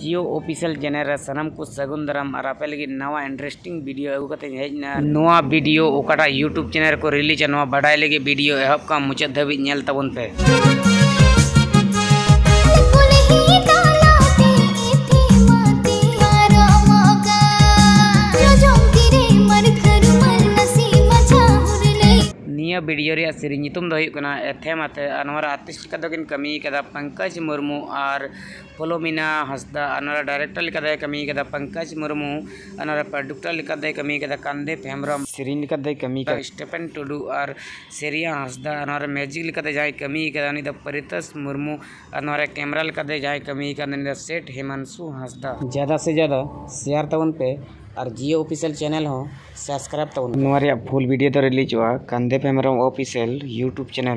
जियो official channel सनम को सगुन dram लगी नवा इंटरेस्टिंग वीडियो अगु कते हेजना नवा वीडियो ओकाटा यूट्यूब चैनल को रिलीज़ बड़ाई लगी वीडियो एहब का वीडियो एथेम आर्टिस्ट कमी पंकज मुर्मू और पोलोमिना हसदा अनवर डायरेक्टर कमी पंकज मुर्मू अनवर प्रोडक्टर कमी कदा कंदे फेमरम सिरी लिखा दे कमी का स्टेफन टुडू और सेरिया हसदा दे जाए कमी परितस मुर्मू अनवर कैमरा लिखा दे जाए कमी सेट हिमांशु हसदा ज़्यादा से ज़्यादा शेयर तवन पे और जियो ऑफिशियल चैनल हो सब्सक्राइब तो फुल वीडियो तो रिलीज़ हुआ। कंदे पे मेरा ऑफिशियल यूट्यूब चैनल